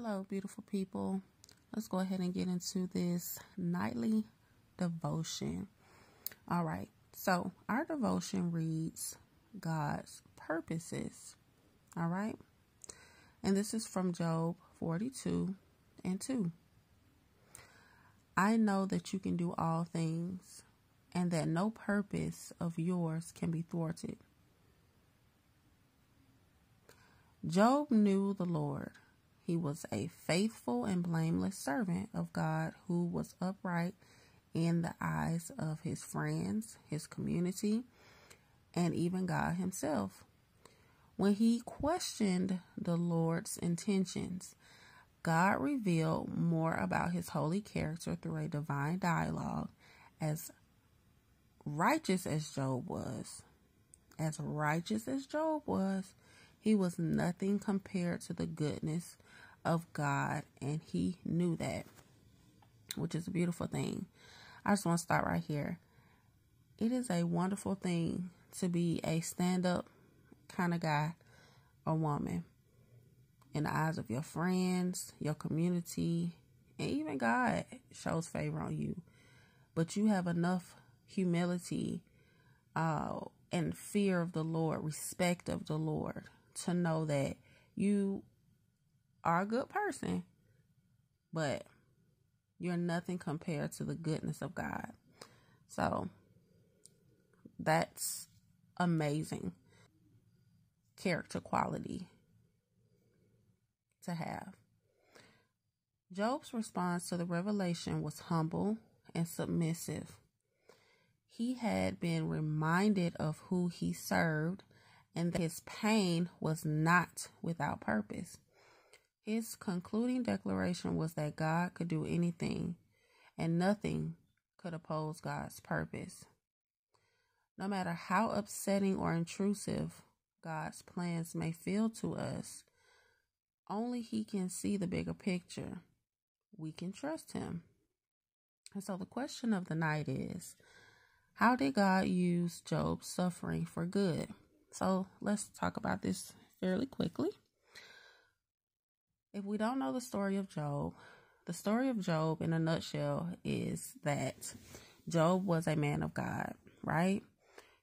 Hello, beautiful people. Let's go ahead and get into this nightly devotion. All right, so our devotion reads God's purposes. All right, and this is from Job 42 and 2. I know that you can do all things, and that no purpose of yours can be thwarted. Job knew the Lord he was a faithful and blameless servant of God who was upright in the eyes of his friends, his community, and even God himself. When he questioned the Lord's intentions, God revealed more about his holy character through a divine dialogue. As righteous as Job was, as righteous as Job was, he was nothing compared to the goodness of God, and he knew that, which is a beautiful thing. I just want to start right here. It is a wonderful thing to be a stand up kind of guy or woman in the eyes of your friends, your community, and even God shows favor on you. But you have enough humility uh, and fear of the Lord, respect of the Lord, to know that you are a good person, but you're nothing compared to the goodness of God. So that's amazing character quality to have. Job's response to the revelation was humble and submissive. He had been reminded of who he served and that his pain was not without purpose. His concluding declaration was that God could do anything and nothing could oppose God's purpose. No matter how upsetting or intrusive God's plans may feel to us, only He can see the bigger picture. We can trust Him. And so the question of the night is how did God use Job's suffering for good? So let's talk about this fairly quickly. If we don't know the story of Job, the story of Job in a nutshell is that Job was a man of God, right?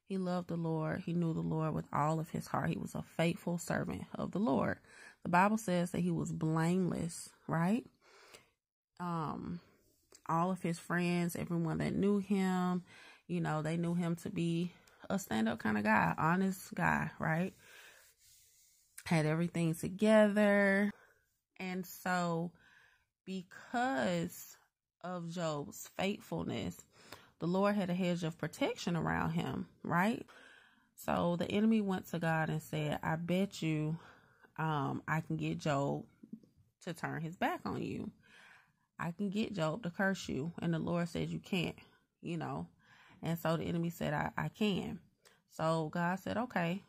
He loved the Lord. He knew the Lord with all of his heart. He was a faithful servant of the Lord. The Bible says that he was blameless, right? Um, all of his friends, everyone that knew him, you know, they knew him to be a stand up kind of guy, honest guy, right? Had everything together, and so, because of Job's faithfulness, the Lord had a hedge of protection around him, right? So the enemy went to God and said, I bet you um, I can get Job to turn his back on you. I can get Job to curse you. And the Lord said, You can't, you know. And so the enemy said, I, I can. So God said, Okay,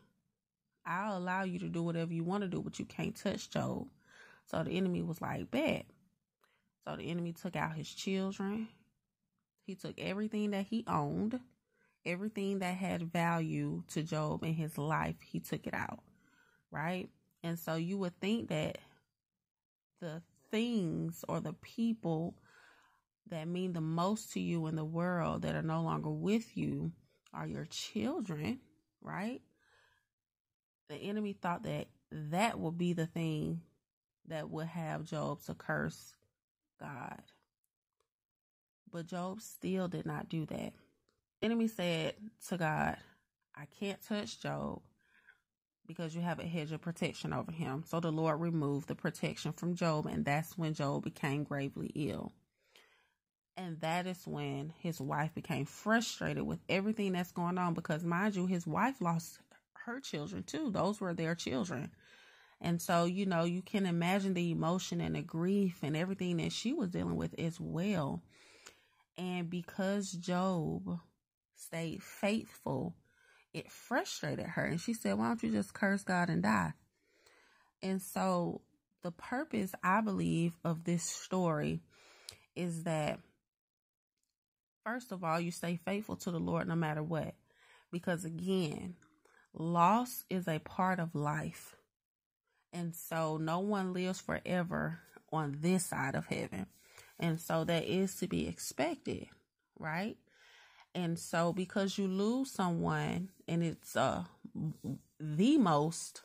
I'll allow you to do whatever you want to do, but you can't touch Job. So the enemy was like, bet. So the enemy took out his children. He took everything that he owned, everything that had value to Job in his life, he took it out. Right? And so you would think that the things or the people that mean the most to you in the world that are no longer with you are your children, right? The enemy thought that that would be the thing that would have Job to curse God. But Job still did not do that. Enemy said to God, I can't touch Job because you have a hedge of protection over him. So the Lord removed the protection from Job, and that's when Job became gravely ill. And that is when his wife became frustrated with everything that's going on because, mind you, his wife lost her children too. Those were their children. And so, you know, you can imagine the emotion and the grief and everything that she was dealing with as well. And because Job stayed faithful, it frustrated her. And she said, Why don't you just curse God and die? And so, the purpose, I believe, of this story is that, first of all, you stay faithful to the Lord no matter what. Because again, loss is a part of life. And so no one lives forever on this side of heaven. And so that is to be expected, right? And so because you lose someone and it's uh the most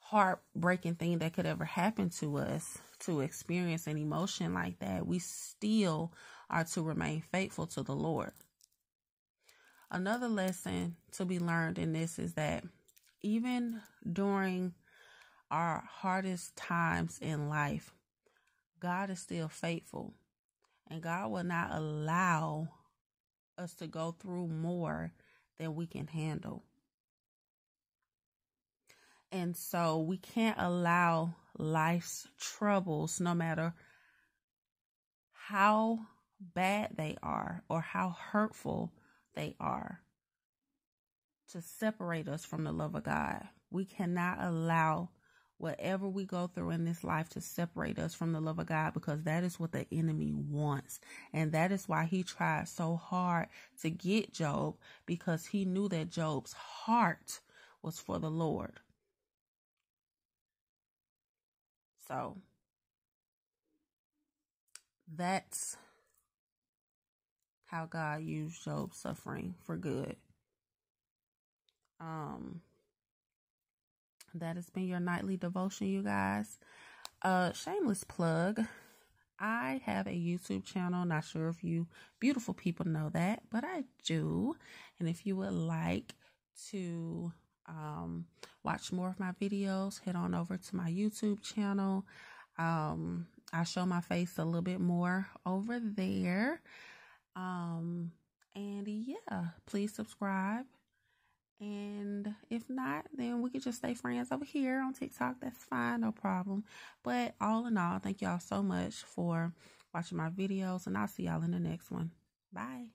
heartbreaking thing that could ever happen to us to experience an emotion like that, we still are to remain faithful to the Lord. Another lesson to be learned in this is that even during our hardest times in life, God is still faithful. And God will not allow us to go through more than we can handle. And so we can't allow life's troubles, no matter how bad they are or how hurtful they are, to separate us from the love of God. We cannot allow whatever we go through in this life to separate us from the love of God because that is what the enemy wants. And that is why he tried so hard to get Job because he knew that Job's heart was for the Lord. So that's how God used Job's suffering for good. Um that has been your nightly devotion, you guys. Uh, shameless plug. I have a YouTube channel. Not sure if you beautiful people know that, but I do. And if you would like to um, watch more of my videos, head on over to my YouTube channel. Um, I show my face a little bit more over there. Um, and yeah, please subscribe and if not, then we could just stay friends over here on TikTok. That's fine, no problem. But all in all, thank y'all so much for watching my videos, and I'll see y'all in the next one. Bye.